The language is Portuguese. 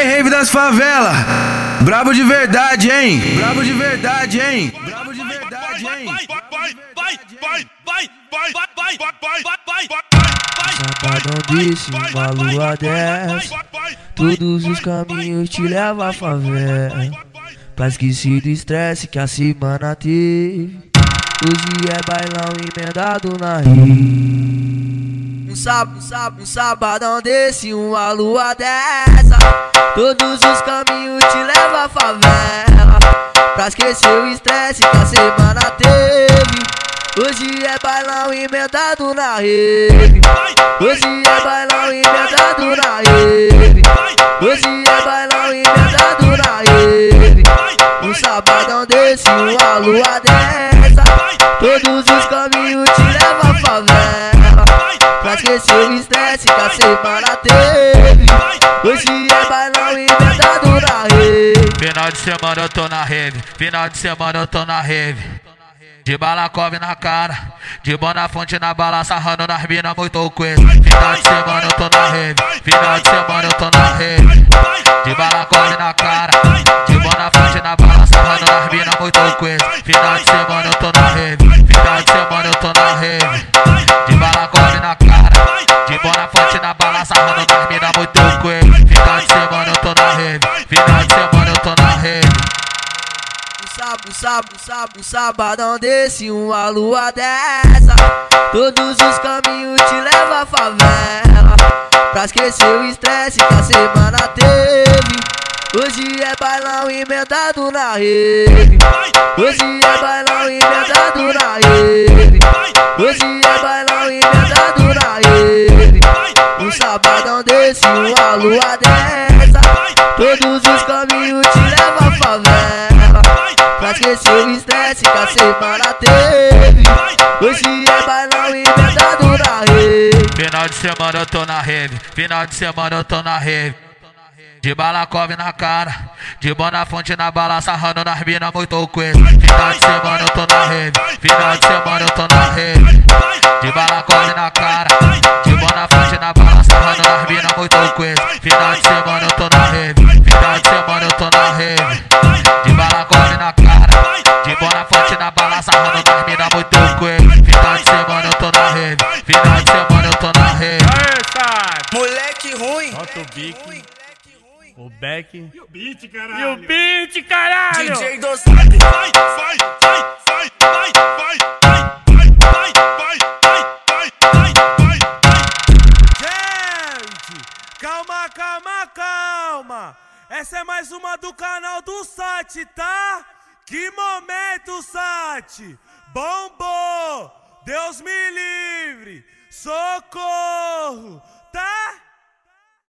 aí, rave das favelas. Brabo de verdade, hein? Brabo de verdade, hein? Brabo de verdade, hein? Vai, vai, vai, vai, vai, vai, vai, vai, vai, vai, vai. Disse uma lua dessa Todos os caminhos te levam à favela Pra esquecer do estresse que a semana teve Hoje é bailão emendado na rede Um sábado, um um sabadão desse, uma lua dessa. Todos os caminhos te levam à favela. Pra esquecer o estresse que a semana teve. Hoje é bailão emendado na rede Hoje é bailão emendado na rede Hoje é bailão emendado na rede Um sabadão desse, uma lua dessa. Todos os caminhos esquecer o estresse que a semana teve Hoje é bailão emendado na rede Final de semana eu tô na rave, final de semana eu tô na rave. De balacove na cara, de bona fonte na bala, sarrando nas mina muito coisa. Final de semana eu tô na rave, final de semana eu tô na rave. De balacove na cara, de bona fonte na bala, sarrando nas mina muito coisa. De bona fonte na bala, sarrando nas mina muito coisa. Final de semana eu tô na rave, final de semana eu tô na rave. Sábado, sábado, sábado, sabadão desse, uma lua dessa. Todos os caminhos te levam à favela. Pra esquecer o estresse que a semana teve. Hoje é bailão emendado na rede. Hoje é bailão emendado na rede. Hoje é bailão emendado rede uma lua dessa Todos os caminhos te levam à favela. Pra esquecer o estresse que a semana teve. Hoje é bailão emendado na rede Final de semana eu tô na rave, final de semana eu tô na rave. De balacove na cara, de bona fonte na bala, sarrando nas mina muito coisa. Final de semana eu tô na rave, final de semana eu tô na rave. De balacove na cara, Final de semana eu tô na rave, final de semana eu tô na rave. De balacove na cara, de bona fonte na bala, sarrando nas mina muito coisa. Final de semana eu tô na rave, final de semana eu tô na rave. Moleque ruim. Solta o bique, o back E o beat, caralho. e o beat, caralho! DJ dos calma, calma. Essa é mais uma do canal do Sat, tá? Que momento, Sat! Bombou! Deus me livre! Socorro!